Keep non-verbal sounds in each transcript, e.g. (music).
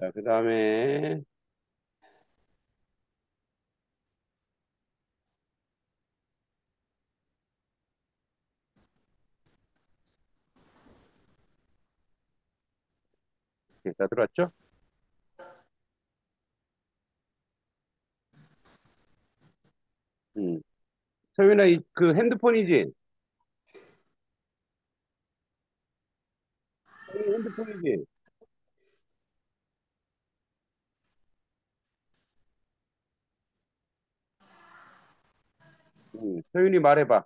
자, 그 다음에, 네, 다 들어왔죠? 음. 서윤아, 이, 그 핸드폰이지? 서윤이 핸드폰이지? 음, 서윤이 말해봐.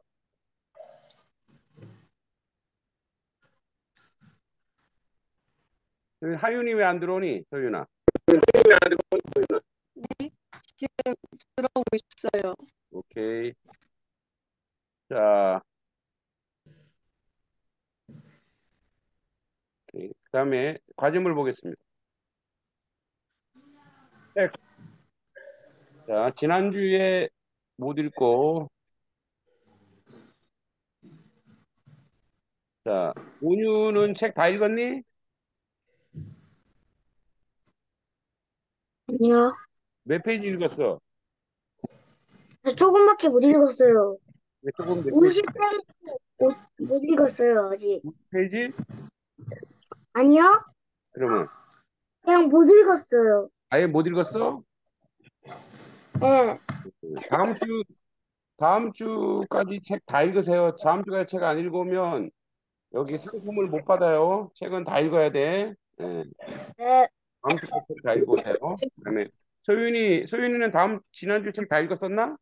서윤, 하윤이 왜 안 들어오니? 서윤아. 지금 들어오고 있어요. 오케이. 자, 오케이. 그 다음에 과제물 보겠습니다. 네. 자, 지난주에 못 읽고, 자, 온유는 책 다 읽었니? 아니요. 몇 페이지 읽었어? 저 조금밖에 못 읽었어요. 왜 조금 몇 페이지? 50페이지 못, 못 읽었어요, 아직. 페이지? 아니요? 그러면 그냥 못 읽었어요. 아예 못 읽었어? 네. 다음 주 다음 주까지 책 다 읽으세요. 다음 주까지 책 안 읽으면 여기 상품을 못 받아요. 책은 다 읽어야 돼. 네. 네. 다음 주까지 책다 읽으세요. 그다음에 소윤이 소윤이는 다음 지난주 책 다 읽었었나?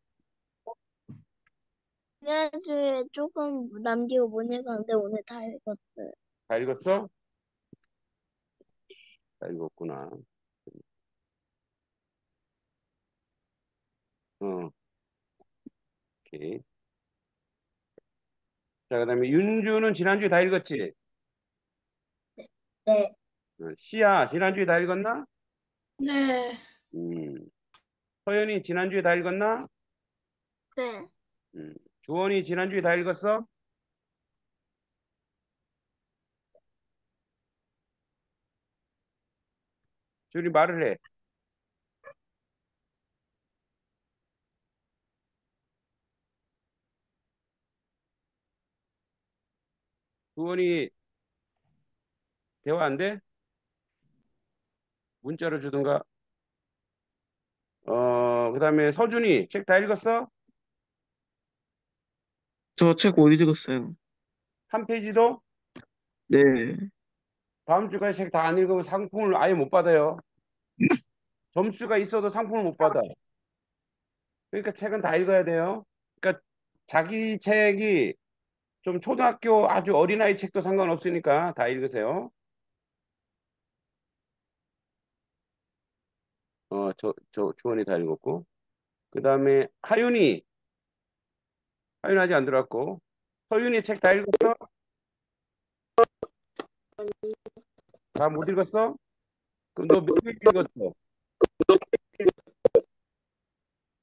지난주에 조금 남기고 못 읽었는데 오늘 다 읽었어요. 다 읽었어? 다 읽었구나. 어. 오케이. 자, 그다음에 윤주는 지난주에 다 읽었지? 네. 어, 시야 지난주에 다 읽었나? 네. 음. 서연이 지난주에 다 읽었나? 네. 음. 주원이 지난주에 다 읽었어? 주원이 말을 해. 주원이 대화 안 돼? 문자로 주든가. 어, 그다음에 서준이 책 다 읽었어? 저책못 읽었어요. 한 페이지도? 네. 다음 주까지 책 다 안 읽으면 상품을 아예 못 받아요. (laughs) 점수가 있어도 상품을 못 받아. 그러니까 책은 다 읽어야 돼요. 그러니까 자기 책이 좀 초등학교 아주 어린아이 책도 상관없으니까 다 읽으세요. 어, 저, 저, 주원이 다 읽었고. 그 다음에 하윤이. 하윤 아직 안 들어왔고. 서윤이 책 다 읽었어? 다 못 읽었어? 그럼 너몇 페이지 읽었어?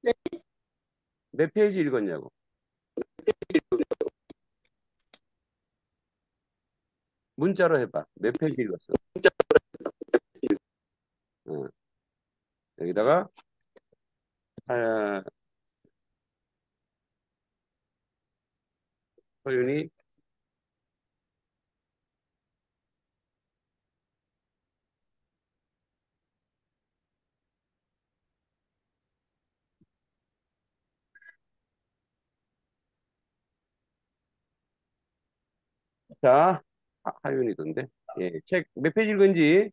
네. 몇 페이지 읽었냐고. 문자로 해봐. 몇 페이지 읽었어? 어. 여기다가 아, 서윤이 자 하- 하윤이던데 예, 책 몇 페이지 읽은지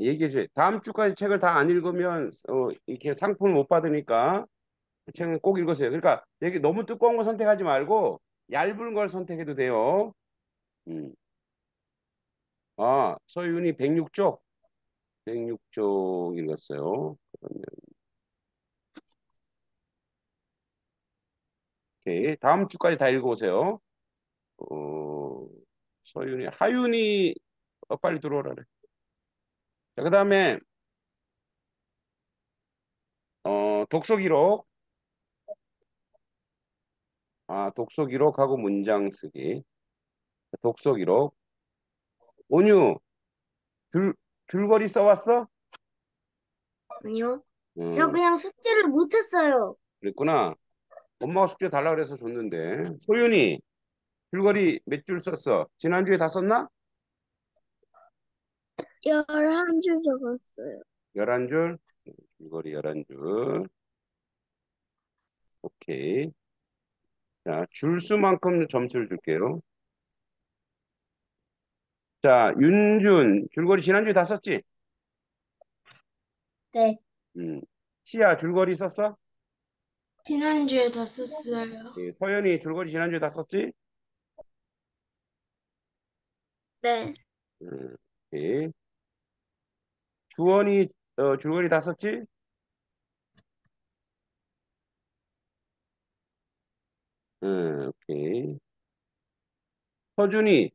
얘기해 주세요. 다음 주까지 책을 다 안 읽으면 어, 이렇게 상품을 못 받으니까 책은 꼭 읽으세요. 그러니까 되게 너무 두꺼운 거 선택하지 말고 얇은 걸 선택해도 돼요. 음. 아, 서윤이 106쪽 106쪽 읽었어요. 그러면 오케이. 다음 주까지 다 읽어보세요. 어, 서윤이, 하윤이, 어, 빨리 들어오라 그래. 자, 그 다음에, 어, 독서 기록. 아, 독서 기록하고 문장 쓰기. 독서 기록. 온유, 줄, 줄거리 써 왔어? 아니요. 음, 저 그냥 숙제를 못 했어요. 그랬구나. 엄마가 숙제 달라 그래서 줬는데. 소윤이, 줄거리 몇 줄 썼어? 지난주에 다 썼나? 열한 줄 적었어요. 11줄? 줄거리 11줄. 오케이. 자, 줄수만큼 점수를 줄게요. 자, 윤준, 줄거리 지난주에 다 썼지? 네. 음. 시야, 줄거리 썼어? 지난주에 다 썼어요. 예, 서연이 줄거리 지난주에 다 썼지? 네. 음, 오케이. 주원이 어, 줄거리 다 썼지? 음, 오케이. 서준이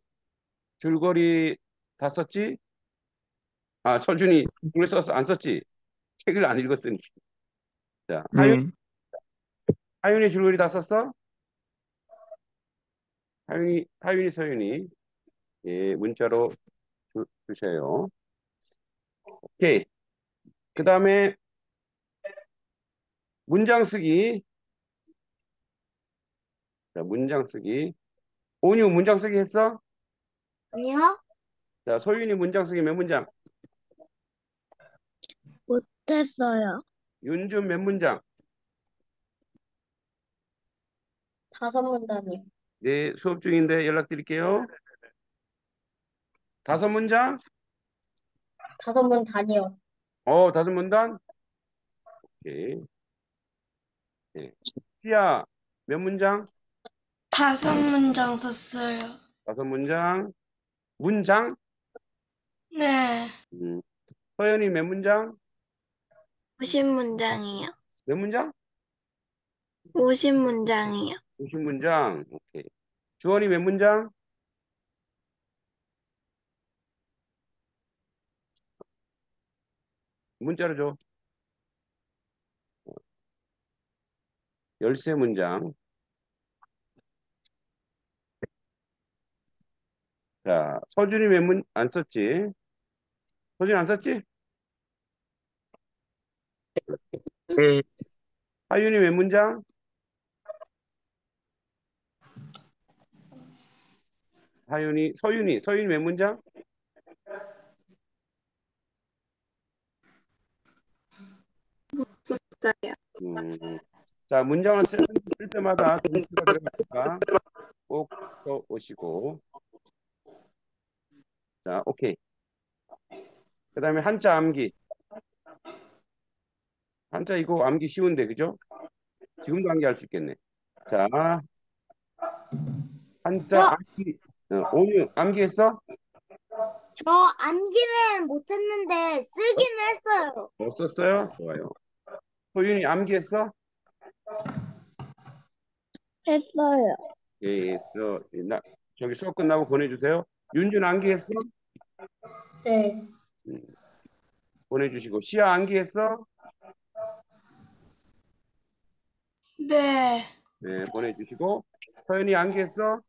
줄거리 다 썼지? 아, 서준이 줄거리 썼어? 안 썼지? 책을 안 읽었으니. 자, 하윤, 네. 하윤이 줄거리 다 썼어? 하윤이, 하윤이, 서윤이. 예, 문자로 주, 주세요. 오케이. 그 다음에 문장 쓰기. 자, 문장 쓰기. 온유 문장 쓰기 했어? 아니요. 자, 소윤이 문장 쓰기 몇 문장? 못했어요. 윤준 몇 문장? 다섯 문단이요. 네, 수업 중인데 연락드릴게요. 다섯 문장? 다섯 문 단이요. 어, 다섯 문단? 오케이. 네. 시야, 몇 문장? 다섯 문장 썼어요. 다섯 문장. 문장? 네. 음. 서연이 몇 문장? 50문장이요. 몇 문장? 50문장이요. 50문장. 오케이. 주원이 몇 문장? 문자로 줘. 13문장. 자, 서준이 몇 문, 안 썼지? 서준이 안 썼지? 네. 하윤이 몇 문장? 하윤이, 서윤이, 서윤이 몇 문장? 썼어요. 음, 자, 문장을 쓸, 쓸 때마다 점수가 들어가니까 꼭 써오시고. 자, 오케이. 그 다음에 한자 암기. 한자 이거 암기 쉬운데, 그죠? 지금도 암기할 수 있겠네. 자, 한자 암기. 어, 오유 암기했어? 저 암기는 못했는데 쓰기는 했어요. 못 썼어요? 좋아요. 소윤이 암기했어? 했어요. 예, 했어. 나, 저기 수업 끝나고 보내주세요. 윤준 암기했어? 네. 보내주시고. 시아 암기했어? 네. 네, 보내주시고. 서연이 암기했어?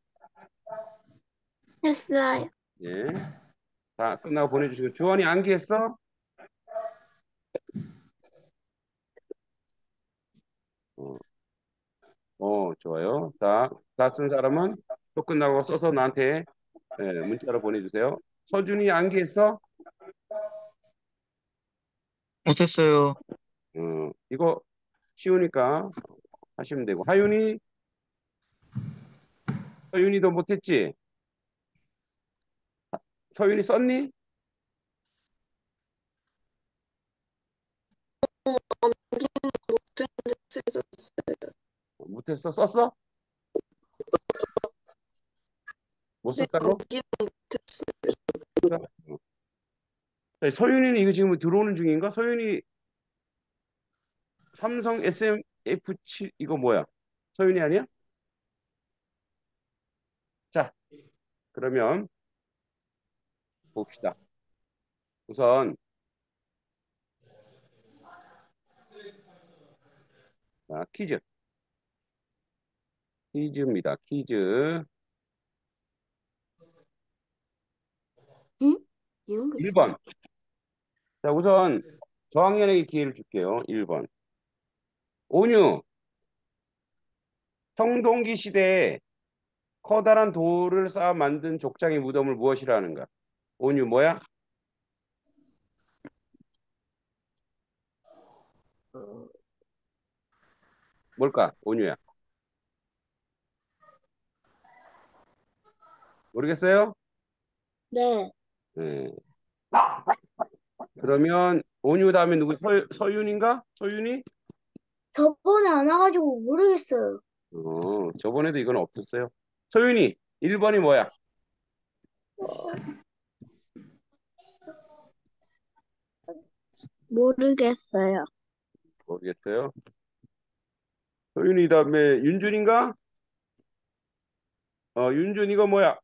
했어요. 예. 다 끝나고 보내주시고. 주원이 암기했어? 어, 어, 좋아요. 자, 다 쓴 사람은 또 끝나고 써서 나한테 예, 문자로 보내주세요. 서준이 암기했어? 못했어요. 어, 이거 쉬우니까 하시면 되고. 하윤이? 서윤이도 못했지? 서윤이 썼니? 못했어? 썼어? 못 썼다고? 어. 자, 서윤이는 이거 지금 들어오는 중인가? 서윤이 삼성 SMF7 이거 뭐야? 서윤이 아니야? 자, 그러면 봅시다. 우선 자, 퀴즈. 퀴즈입니다. 퀴즈. 이런 거 1번. 자, 우선 저학년에게 기회를 줄게요. 1번. 온유. 청동기 시대에 커다란 돌을 쌓아 만든 족장의 무덤을 무엇이라 하는가? 온유 뭐야? 뭘까? 온유야. 모르겠어요? 네. 네. 그러면 온유 다음에 누구? 서, 서윤인가? 서윤이? 저번에 안 와가지고 모르겠어요. 어, 저번에도 이건 없었어요. 서윤이 1번이 뭐야? 모르겠어요. 모르겠어요. 서윤이 다음에 윤준인가? 어, 윤준 이거 뭐야?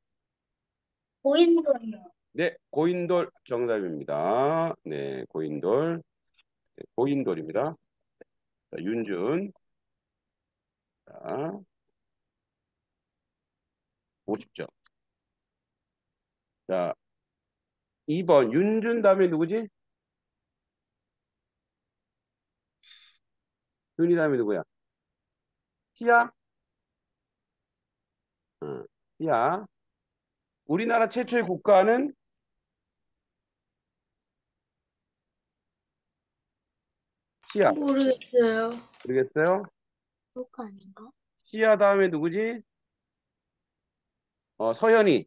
고인돌이요. 네, 고인돌 정답입니다. 네, 고인돌. 네, 고인돌입니다. 자, 윤준. 자, 50점. 자, 2번 윤준 다음에 누구지? 윤이 다음에 누구야? 시야? 응, 시야. 우리나라 최초의 국가는 시야. 모르겠어요. 모르겠어요? 그거 아닌가? 시야 다음에 누구지? 어, 서현이.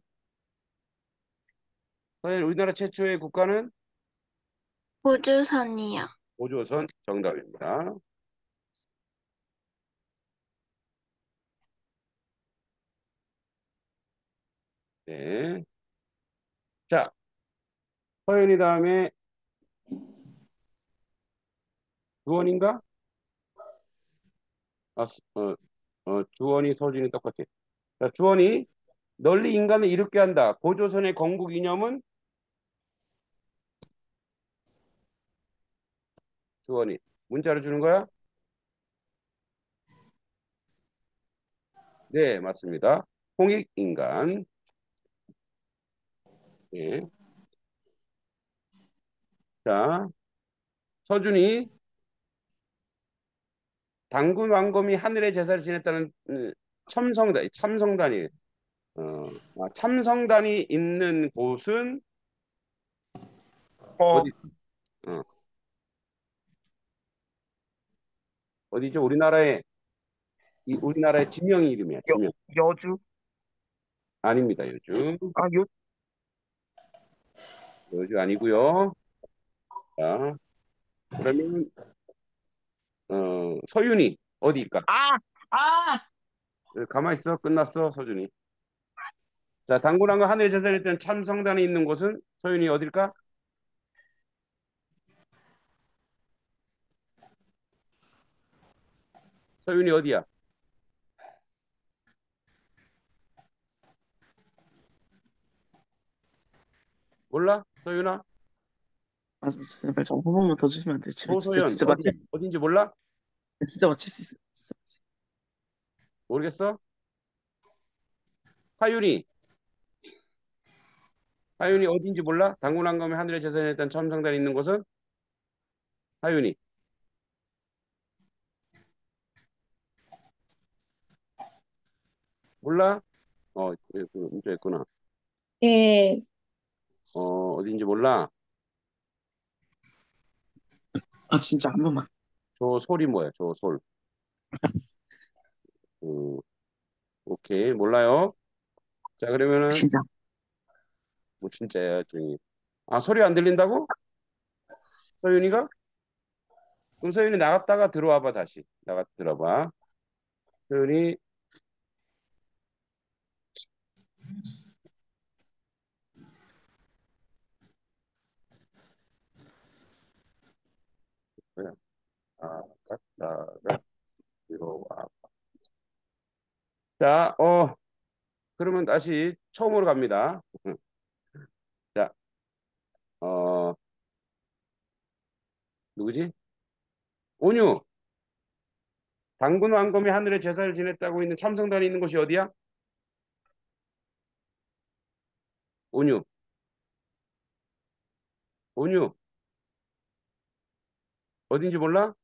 서현 우리나라 최초의 국가는 호주선이요. 오조선 정답입니다. 네. 자, 서현이 다음에 주원인가? 아, 스- 어, 어, 주원이, 서준이 똑같아. 자, 주원이 널리 인간을 이롭게 한다. 고조선의 건국 이념은 주원이 문자를 주는 거야? 네, 맞습니다. 홍익 인간. 예. 자, 서준이 당군 왕검이 하늘의 제사를 지냈다는 음, 첨성단, 참성단이 어, 아, 참성단이 있는 곳은 어, 어디? 어. 어디죠? 우리나라의 이 우리나라의 지명이 이름이야. 지명. 여주? 아닙니다. 요즘 아, 요, 요즘 아니고요. 자, 그러면 어, 서윤이 어디일까? 아, 아! 가만 있어. 끝났어, 서준이. 자, 당군왕과 하늘의 제사를 때 참성단이 있는 곳은 서윤이 어딜까? 서윤이 어디야? 서윤아? 아, 제발 좀한 번만 더 주시면 안 돼. 진짜, 진짜, 조소연 진짜 어디, 맞힐, 어딘지 몰라? 진짜 맞힐 수 있어. 진짜. 모르겠어? 하윤이 하윤이 어딘지 몰라? 당군왕검의 하늘의 제사에 일단 참성단이 있는 곳은 하윤이 몰라? 어, 예, 그 문자 있구나. 예. 어, 어딘지 몰라? 아, 진짜 한 번만. 저 솔이 뭐야? 저 솔. (laughs) 음, 오케이, 몰라요. 자, 그러면은 진짜. 뭐 진짜야, 저기. 아, 소리 안 들린다고? 서윤이가? 그럼 서윤이 나갔다가 들어와봐, 다시. 나갔 들어봐. 서윤이, 갔다가 들어와. 자, 어, 그러면 다시 처음으로 갑니다. 자, 어, 누구지? 온유. 당군 왕검이 하늘에 제사를 지냈다고 있는 참성단이 있는 곳이 어디야? 온유. 온유. 어딘지 몰라?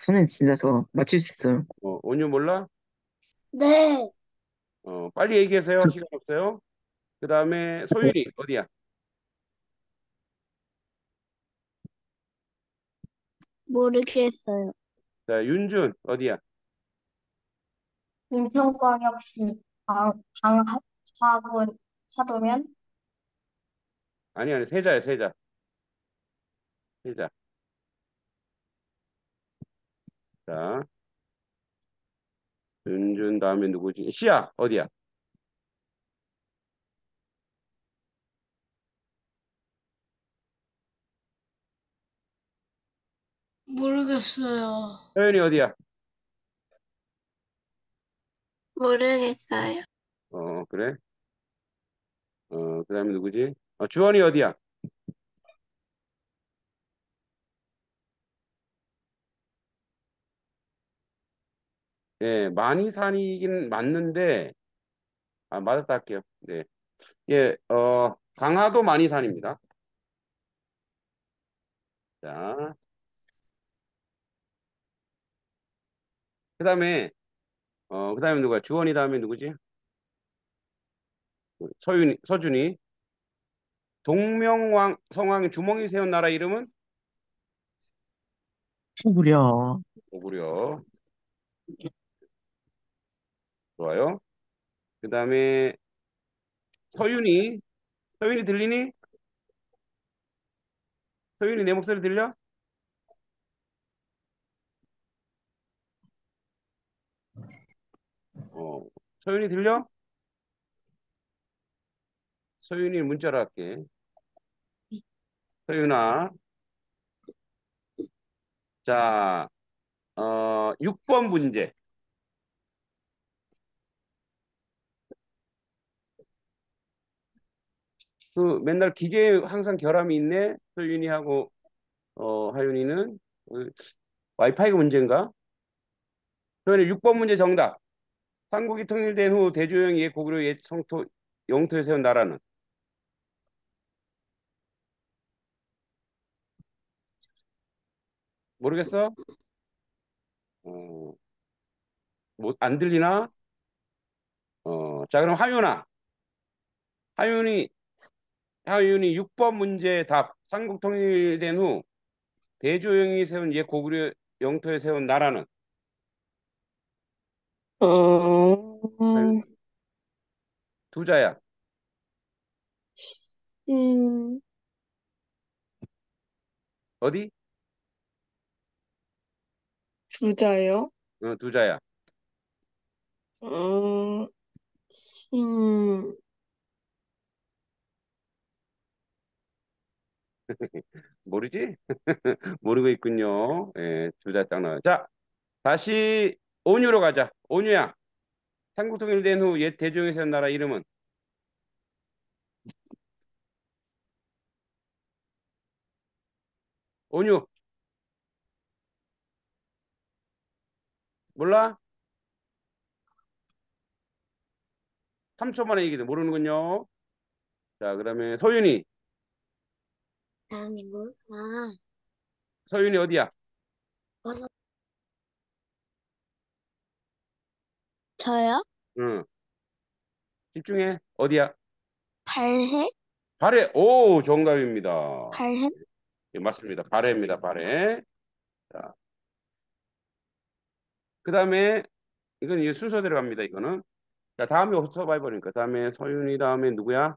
선생님 진짜 저 맞출 수 있어요. 어, 온유 몰라? 네. 어, 빨리 얘기하세요. 시간 없어요. 그 다음에 소율이 어디야? 모르겠어요. 자, 윤준 어디야? 인천광역시 방, 방학원 사도면 아니, 아니, 세자야, 세자. 세자. 자, 윤준 다음에 누구지? 시야 어디야? 모르겠어요. 서연이 어디야? 모르겠어요. 어, 그래? 어, 그 다음에 누구지? 어, 주원이 어디야? 예, 많이 산이긴 맞는데, 아, 맞았다 할게요. 네. 예, 어, 강화도 많이 산입니다. 자, 그 다음에, 어, 그 다음에 누구야? 주원이 다음에 누구지? 서윤이, 서준이. 동명왕, 성왕 주먹이 세운 나라 이름은? 오구려. 오구려. 좋아요. 그 다음에, 서윤이. 서윤이 들리니? 서윤이 내 목소리 들려? 어, 서윤이 들려? 서윤이 문자로 할게. 서윤아. 자, 어, 6번 문제. 그 맨날 기계에 항상 결함이 있네. 서윤이하고 어, 하윤이는 어, 와이파이가 문제인가? 서윤이 6번 문제 정답. 삼국이 통일된 후 대조영 옛 고구려 옛 성토 영토에 세운 나라는 모르겠어? 어, 뭐, 안 들리나? 어, 자, 그럼 하윤아. 하윤이, 하윤이 6번 문제 답. 삼국 통일된 후 대조영이 세운 옛 고구려 영토에 세운 나라는 음, 두 자야. 음, 어디? 주자요? 어, 두 자야. 음, 신, (laughs) 모르지? (laughs) 모르고 있군요. 예, 두자딱 나와. 자, 다시 온유로 가자. 온유야. 삼국 통일된 후 옛 대조영이 세운 나라 이름은 온유. 몰라? 3초 만에 얘기돼. 모르는군요. 자, 그러면 소윤이. 대한민국, 아, 서윤이 어디야? 저요? 응. 집중해. 어디야? 발해? 발해. 오, 정답입니다. 발해? 예, 맞습니다. 발해입니다. 발해. 자. 그 다음에, 이건 이제 순서대로 갑니다. 이거는. 자, 다음에 서바이벌이니까. 다음에 서윤이 다음에 누구야?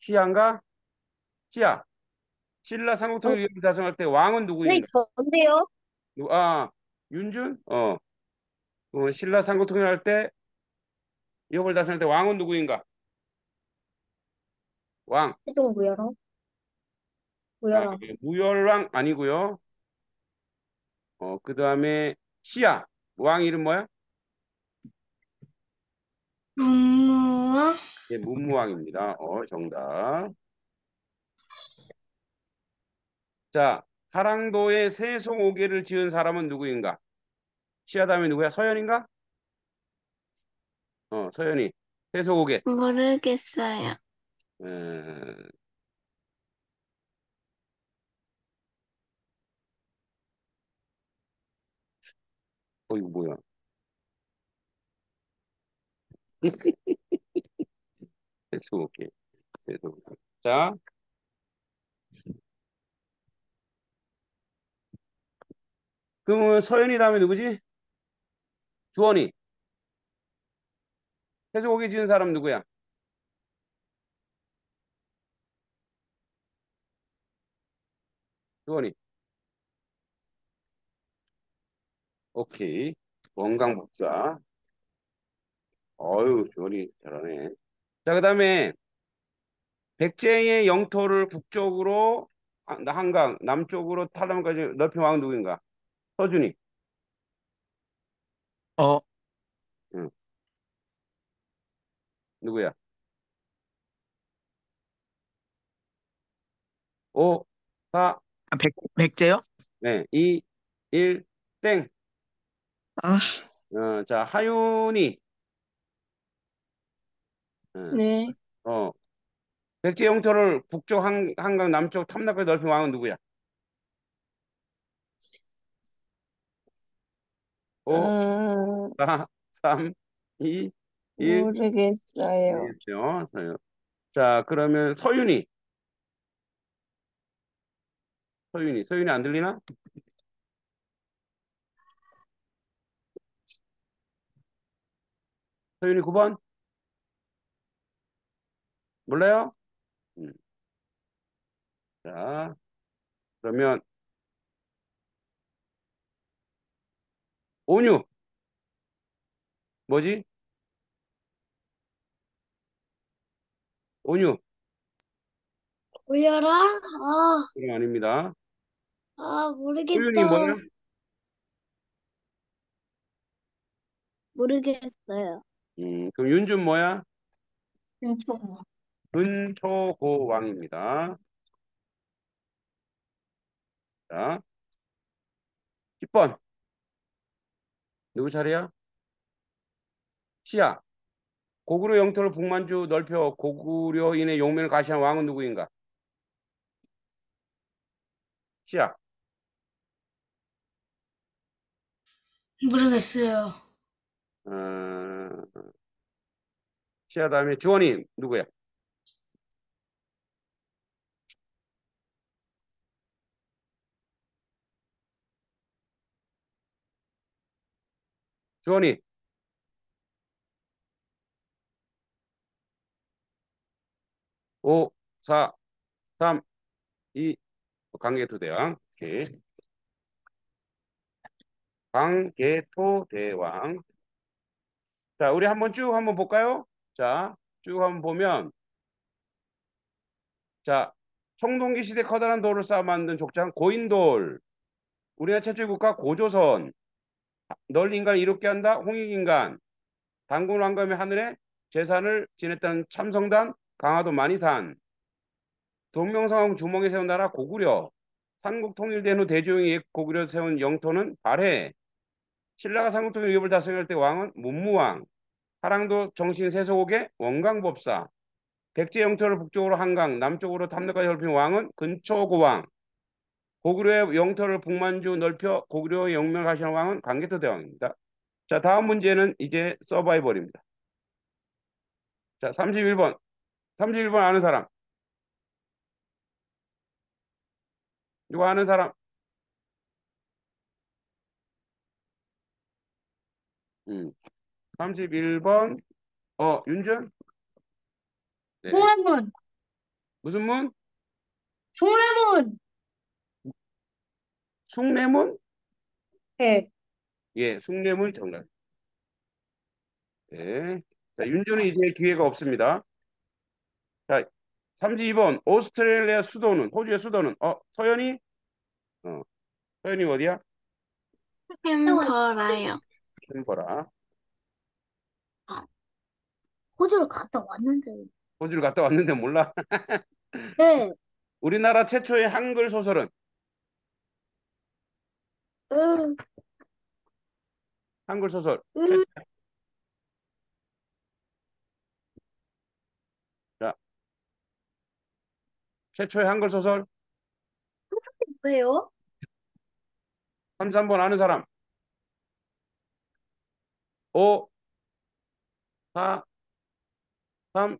시야인가? 시야. 신라 삼국통일 을 달성할 때 왕은 네, 누구인가? 저인데요? 누- 아, 윤준? 어. 어, 신라 삼국통일 할 때, 이업을 달성할 때 왕은 누구인가? 왕. 해동 무열어? 아, 무열어. 무열왕 아니고요. 어, 그 다음에 시야. 왕 이름 뭐야? 문무왕? 예, 문무왕입니다. 어, 정답. 자, 사랑도에 세송 오개를 지은 사람은 누구인가? 시아담이 누구야? 서연인가? 어, 서연이. 세송 오개. 모르겠어요. 음, 어, 이거 뭐야? (laughs) 세송 오개. 세송 오개. 자. 그러면 서연이 다음에 누구지? 주원이. 세수고기 지은 사람 누구야? 주원이. 오케이. 원광복사. 어유, 주원이 잘하네. 자, 그 다음에 백제의 영토를 북쪽으로 한- 한강, 남쪽으로 탈남까지 넓힌 왕은 누구인가? 서준이. 어, 누구야? 5, 4, 아, 백, 백제요? 네, 2, 1, 땡. 아, 어, 자, 하윤이. 어, 네. 어, 백제 영토를 북쪽 한, 한강, 남쪽 탐락까지 넓힌 왕은 누구야? 5, 음, 4, 3, 2, 1. 모르겠어요. 알겠죠? 자, 그러면 서윤이. 서윤이. 서윤이 안 들리나? 서윤이 9번? 몰라요? 음. 자, 그러면 온유. 뭐지? 온유. 보여라? 아, 그럼 아닙니다. 아, 모르겠다. 소윤이 뭐야? 모르겠어요. 음, 그럼 윤준 뭐야? 윤초고. 은초고 왕입니다. 자, 10번. 누구 차례야? 시야. 고구려 영토를 북만주 넓혀 고구려인의 용맹을 가시한 왕은 누구인가? 시야. 모르겠어요. 어, 시야 다음에 주원이 누구야? 주원이. 오, 사, 삼, 이, 강계토 대왕. 오케이. 강계토 대왕. 자, 우리 한번 쭉 한번 볼까요? 자, 쭉 한번 보면, 자, 청동기 시대 커다란 돌을 쌓아 만든 족장 고인돌. 우리나라 최초의 국가 고조선. 널리 인간을 이롭게 한다 홍익인간. 단군 왕감의 하늘에 재산을 지냈다는 참성단 강화도 만이산. 동명성왕 주먹에 세운 나라 고구려. 삼국 통일된 후 대조영이 옛 고구려 세운 영토는 발해. 신라가 삼국 통일 위협을 달성할 때 왕은 문무왕. 하랑도 정신 세속옥의 원광법사. 백제 영토를 북쪽으로 한강, 남쪽으로 탐내까지 넓힌 왕은 근초고왕. 고구려의 영토를 북만주 넓혀 고구려의 영명을 하시는 왕은 강개토 대왕입니다. 자, 다음 문제는 이제 서바이벌입니다. 자, 31번. 31번 아는 사람. 누구 아는 사람? 음. 31번. 어, 윤준? 네. 송래문. 무슨 문? 송래문. 숭례문? 네. 예, 숭례문 정답. 네. 자, 윤준은 이제 기회가 없습니다. 자, 32번. 오스트레일리아 수도는, 호주의 수도는, 어, 서연이? 어, 서연이 어디야? 햄버라요. 캔버라. 호주를 갔다 왔는데. 호주를 갔다 왔는데 몰라? (laughs) 네. 우리나라 최초의 한글 소설은? 으, 한글 소설. 으, 최초의 한글 소설? 왜요? 33번 아는 사람? 5, 4, 3,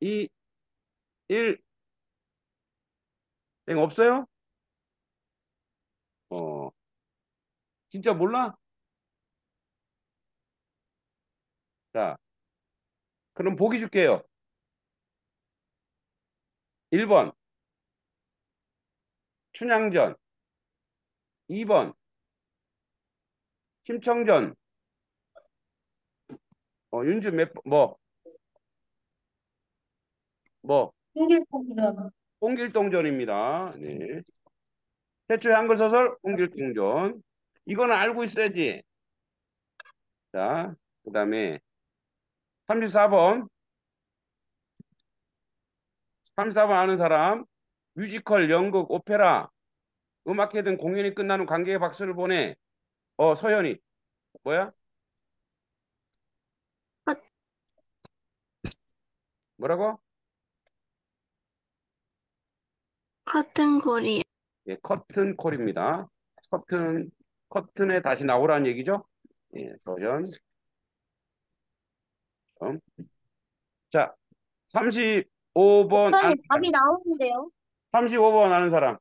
2, 1. 땡 없어요? 어, 진짜 몰라? 자, 그럼 보기 줄게요. 1번, 춘향전. 2번, 심청전. 어, 윤주 몇, 번- 뭐, 뭐, 홍길동전. 홍길동전입니다. 네. 최초의 한글 소설 홍길동전. 이거는 알고 있어야지. 자, 그 다음에 34번. 34번 아는 사람. 뮤지컬, 연극, 오페라, 음악회 등 공연이 끝난 후 관객의 박수를 보내. 어, 서현이. 뭐야? 아. 뭐라고? 커튼콜이요. 예, 커튼 콜입니다. 커튼, 커튼에 다시 나오라는 얘기죠? 예. 음. 자, 35번, 선생님 답이 나오는데요. 35번 아는 사람.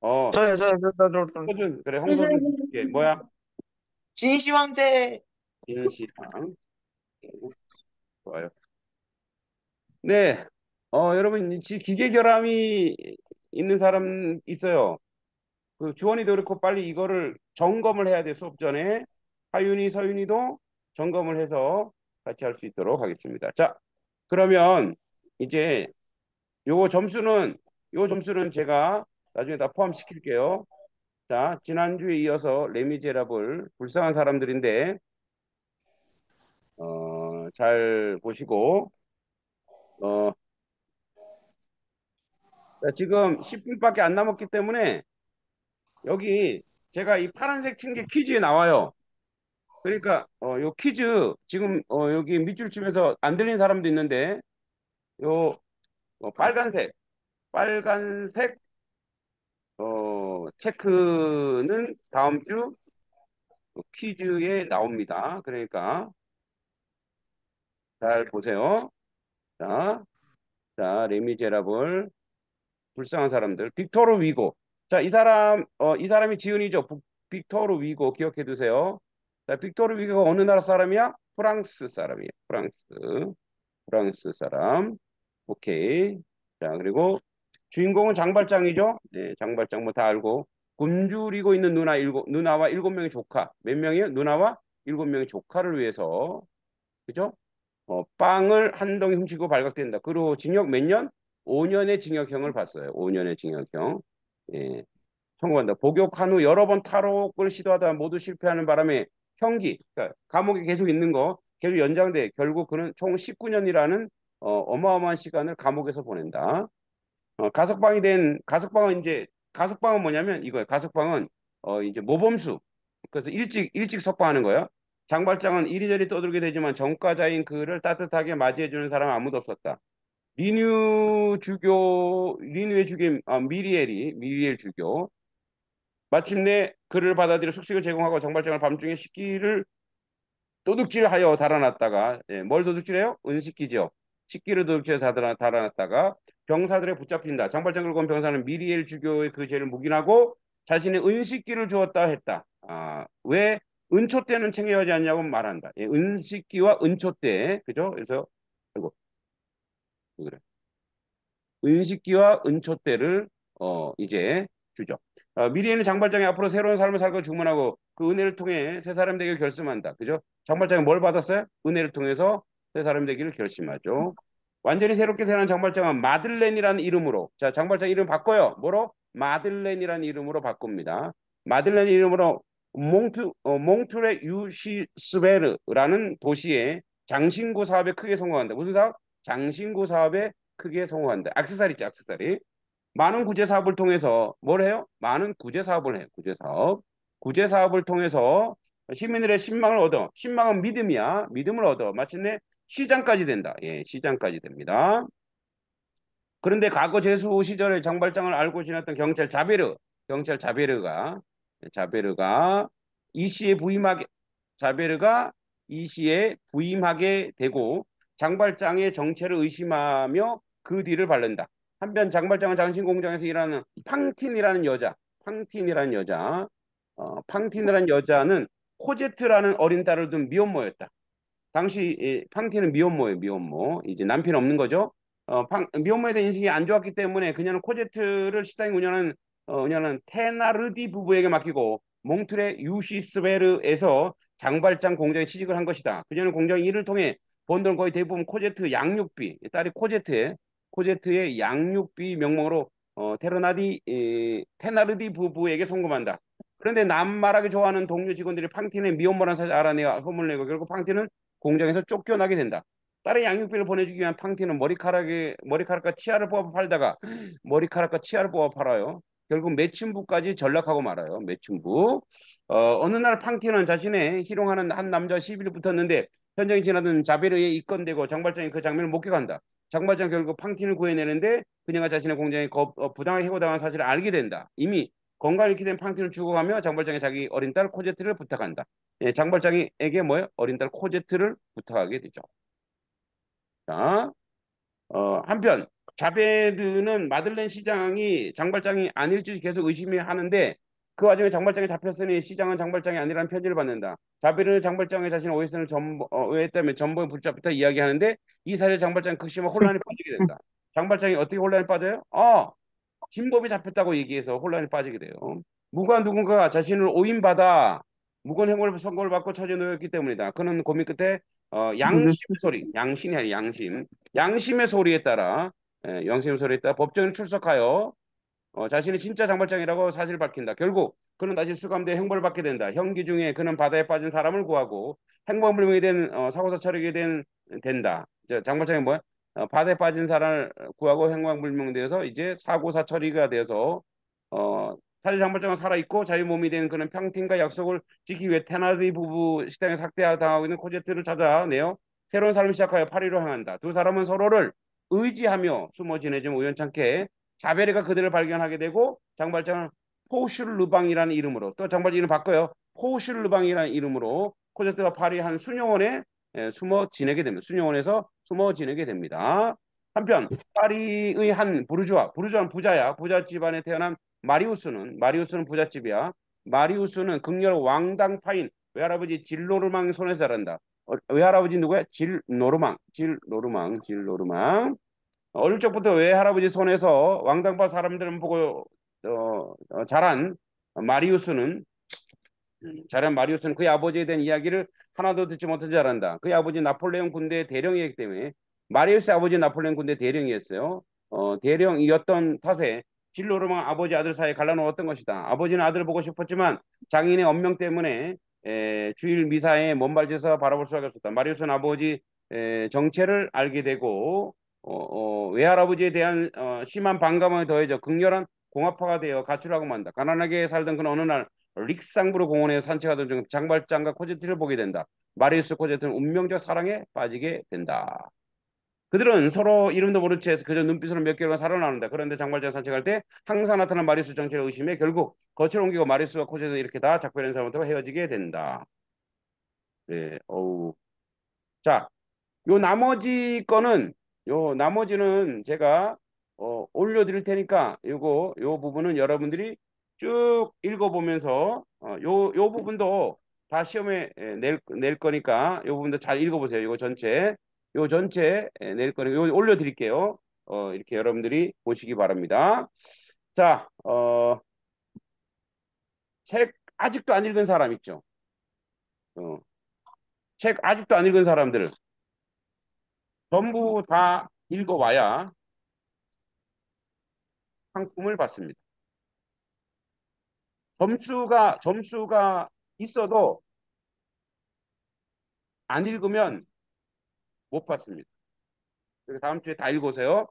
어, 저요, 저요, 저, 저, 저, 저. 서준, 그래, 홍서준 줄게. 뭐야? 진시 황제. 진시황. 예, 좋아요. 네, 어, 여러분, 지 기계 결함이 있는 사람 있어요. 그 주원이도 그렇고 빨리 이거를 점검을 해야 돼, 수업 전에. 하윤이, 서윤이도 점검을 해서 같이 할 수 있도록 하겠습니다. 자, 그러면 이제 요거 점수는, 요 점수는 제가 나중에 다 포함시킬게요. 자, 지난주에 이어서 레미제라블, 불쌍한 사람들인데, 어, 잘 보시고, 어, 자, 지금 10분밖에 안 남았기 때문에 여기 제가 이 파란색 친 게 퀴즈에 나와요. 그러니까 어, 요 퀴즈 지금 어, 여기 밑줄쯤에서 안 들린 사람도 있는데 요 어, 빨간색 빨간색 어, 체크는 다음 주 퀴즈에 나옵니다. 그러니까 잘 보세요. 자, 자 레미제라블 불쌍한 사람들 빅토르 위고 자, 이 사람 어, 이 사람이 지은이죠. 부- 빅토르 위고 기억해 두세요. 자, 빅토르 위고가 어느 나라 사람이야? 프랑스 사람이에요. 프랑스. 프랑스 사람. 오케이. 자, 그리고 주인공은 장발장이죠. 네, 장발장 뭐 다 알고 굶주리고 있는 누나 일곱 누나와 일곱 명의 조카. 몇 명이요? 누나와 일곱 명의 조카를 위해서 그죠? 어, 빵을 한 덩이 훔치고 발각된다. 그리고 징역 몇 년? 5년의 징역형을 봤어요. 5년의 징역형. 예. 청구한다. 복역한 후 여러 번 탈옥을 시도하다 모두 실패하는 바람에 형기, 그러니까 감옥에 계속 있는 거 계속 연장돼. 결국 그는 총 19년이라는 어, 어마어마한 시간을 감옥에서 보낸다. 어, 가석방이 된 가석방은 이제 가석방은 뭐냐면 이거예요. 가석방은 어, 이제 모범수. 그래서 일찍 일찍 석방하는 거예요. 장발장은 이리저리 떠들게 되지만 전과자인 그를 따뜻하게 맞이해주는 사람 아무도 없었다. 리뉴 주교, 리뉴의 주교, 아, 미리엘이, 미리엘 주교. 마침내 그를 받아들여 숙식을 제공하고 정발장을 밤중에 식기를 도둑질하여 달아났다가, 예, 뭘 도둑질해요? 은식기죠. 식기를 도둑질해 달아, 달아났다가 병사들에 붙잡힌다. 장발장을 건 병사는 미리엘 주교의 그 죄를 묵인하고 자신의 은식기를 주었다 했다. 아, 왜 은초 때는 챙겨야지 않냐고 말한다. 예, 은식기와 은초 때, 그죠? 그래서, 그래. 은식기와 은초대를 어 이제 주죠. 어, 미리에는 장발장이 앞으로 새로운 삶을 살고 주문하고 그 은혜를 통해 새 사람 되기를 결심한다. 그죠? 장발장이 뭘 받았어요? 은혜를 통해서 새 사람 되기를 결심하죠. 완전히 새롭게 태어난 장발장은 마들렌이라는 이름으로 자 장발장 이름 바꿔요. 뭐로? 마들렌이라는 이름으로 바꿉니다. 마들렌 이름으로 몽투 어, 몽투레 유시스베르라는 도시에 장신구 사업에 크게 성공한다. 무슨 사업? 장신구 사업에 크게 성공한다. 악세사리 있죠, 악세사리. 많은 구제 사업을 통해서 뭘 해요? 많은 구제 사업을 해요. 구제 사업. 구제 사업을 통해서 시민들의 신망을 얻어. 신망은 믿음이야. 믿음을 얻어. 마침내 시장까지 된다. 예, 시장까지 됩니다. 그런데 과거 제수 시절에 장발장을 알고 지냈던 경찰 자베르, 경찰 자베르가 자베르가 이 씨에 부임하게 자베르가 이 시에 부임하게 되고 장발장의 정체를 의심하며 그 뒤를 밟는다. 한편 장발장은 장신구 공장에서 일하는 팡틴이라는 여자, 팡틴이라는 여자, 어, 팡틴이라는 여자는 코제트라는 어린 딸을 둔 미혼모였다. 당시 이 팡틴은 미혼모예요, 미혼모. 이제 남편 없는 거죠. 어, 팡, 미혼모에 대한 인식이 안 좋았기 때문에 그녀는 코제트를 식당을 운영하는 어, 그녀는 테나르디에 부부에게 맡기고 몽트뢰유쉬르메르에서 장발장 공장에 취직을 한 것이다. 그녀는 공장 일을 통해 번 돈 거의 대부분 코제트 양육비, 딸이 코제트의 코제트의 양육비 명목으로 어, 테르나디 에, 테나르디 부부에게 송금한다. 그런데 남 말하기 좋아하는 동료 직원들이 팡틴의 미혼모라는 사실을 알아내어 소문을 내고 결국 팡틴은 공장에서 쫓겨나게 된다. 딸의 양육비를 보내주기 위한 팡틴은 머리카락에 머리카락과 치아를 뽑아 팔다가 (gasps) 머리카락과 치아를 뽑아 팔아요. 결국 매춘부까지 전락하고 말아요. 매춘부. 어, 어느 날 팡틴은 자신의 희롱하는 한 남자 시비를 붙었는데 현장에 지나던 자베르에 입건되고 장발장이 그 장면을 목격한다. 장발장 결국 팡틴을 구해내는데 그녀가 자신의 공장에 거, 어, 부당하게 해고당한 사실을 알게 된다. 이미 건강 잃게 된 팡틴을 죽어가며 장발장이 자기 어린 딸 코제트를 부탁한다. 예, 장발장에게 뭐예요? 어린 딸 코제트를 부탁하게 되죠. 자, 어, 한편 자베르는 마들렌 시장이 장발장이 아닐지 계속 의심이 하는데 그 와중에 장발장이 잡혔으니 시장은 장발장이 아니라는 편지를 받는다. 자베르는 장발장이 자신의 오해선을 전, 어, 전범에 붙잡혔다 이야기하는데 이 사실에 장발장은 극심한 혼란에 (laughs) 빠지게 된다. 장발장이 어떻게 혼란에 빠져요? 어, 진범이 잡혔다고 얘기해서 혼란에 빠지게 돼요. 무가 누군가가 자신을 오인받아 무건 행을 선고를 받고 처지에 놓였기 때문이다. 그는 고민 끝에 어, 양심 소리, 양심이 아니라 양심, 양심의 소리에 따라 예, 양심의 소리에 따라 법정에 출석하여 어, 자신이 진짜 장발장이라고 사실을 밝힌다. 결국 그는 다시 수감돼 형벌을 받게 된다. 형기 중에 그는 바다에 빠진 사람을 구하고 행방불명이 된 어, 사고사 처리게 된 된다. 저, 장발장이 뭐야? 어, 바다에 빠진 사람을 구하고 행방불명되어서 이제 사고사 처리가 되어서 어, 사실 장발장은 살아있고 자유 몸이 된 그는 평팅과 약속을 지키기 위해 테나리 부부 식당에 삭대당하고 있는 코제트를 찾아내어 새로운 삶을 시작하여 파리로 향한다. 두 사람은 서로를 의지하며 숨어 지내지만 우연찮게 자베르가 그들을 발견하게 되고 장발장은 포슐르방이라는 이름으로 또 장발장 이름 바꿔요. 포슐르방이라는 이름으로 코제트가 파리 한 수녀원에 에, 숨어 지내게 됩니다. 수녀원에서 숨어 지내게 됩니다. 한편 파리의 한 부르주아, 부르주아는 부자야. 부자 집안에 태어난 마리우스는 마리우스는 부잣집이야. 마리우스는 극렬 왕당파인 외할아버지 질노르망 손에 자란다. 어, 외할아버지 누구야? 질노르망, 질노르망, 질노르망. 어릴 적부터 외할아버지 손에서 왕당파 사람들은 보고 어, 어, 자란 마리우스는 음, 자란 마리우스는 그의 아버지에 대한 이야기를 하나도 듣지 못한 줄 알았다. 그의 아버지 나폴레옹 군대 대령이기 때문에 마리우스 아버지 나폴레옹 군대 대령이었어요. 어, 대령이었던 탓에 진로로만 아버지 아들 사이에 갈라놓았던 것이다. 아버지는 아들을 보고 싶었지만 장인의 언명 때문에 에, 주일 미사에 먼발치서 바라볼 수밖에 없었다. 마리우스는 아버지 에, 정체를 알게 되고 어, 어, 외할아버지에 대한 어, 심한 반감에 더해져 극렬한 공화파가 되어 가출하고 만다. 가난하게 살던 그는 어느 날 릭상브르 공원에서 산책하던 중 장발장과 코제트를 보게 된다. 마리우스 코제트는 운명적 사랑에 빠지게 된다. 그들은 서로 이름도 모른 채 그저 눈빛으로 몇 개월간 살아나는다. 그런데 장발장 산책할 때 항상 나타난 마리수 정체를 의심해 결국 거처를 옮기고 마리수와 코제는 이렇게 다 작별한 사람부터 헤어지게 된다. 네, 어우. 자, 요 나머지 거는 요 나머지는 제가 어, 올려드릴 테니까 요거 요 부분은 여러분들이 쭉 읽어보면서 어, 요, 요 부분도 다 시험에 낼, 낼 거니까 요 부분도 잘 읽어보세요. 이거 전체. 요 전체 낼 거니까 요 올려드릴게요. 어, 이렇게 여러분들이 보시기 바랍니다. 자, 어, 책 아직도 안 읽은 사람 있죠? 어, 책 아직도 안 읽은 사람들 전부 다 읽어와야 상품을 받습니다. 점수가 점수가 있어도 안 읽으면 못 받습니다. 다음 주에 다 읽으세요.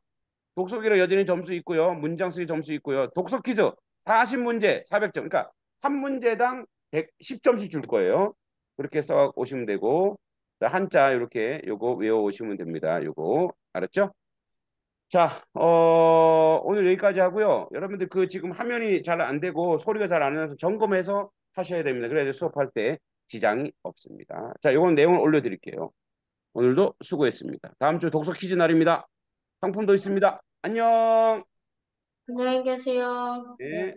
독서기로 여전히 점수 있고요. 문장 쓰기 점수 있고요. 독서 퀴즈 40문제 400점. 그러니까 한 문제당 110점씩 줄 거예요. 그렇게 써 오시면 되고 한자 이렇게 요거 외워 오시면 됩니다. 요거 알았죠? 자, 어, 오늘 여기까지 하고요. 여러분들 그 지금 화면이 잘 안 되고 소리가 잘 안 나서 점검해서 하셔야 됩니다. 그래야 수업할 때 지장이 없습니다. 자, 이건 내용을 올려드릴게요. 오늘도 수고했습니다. 다음 주 독서 퀴즈 날입니다. 상품도 있습니다. 안녕. 안녕히 계세요. 네.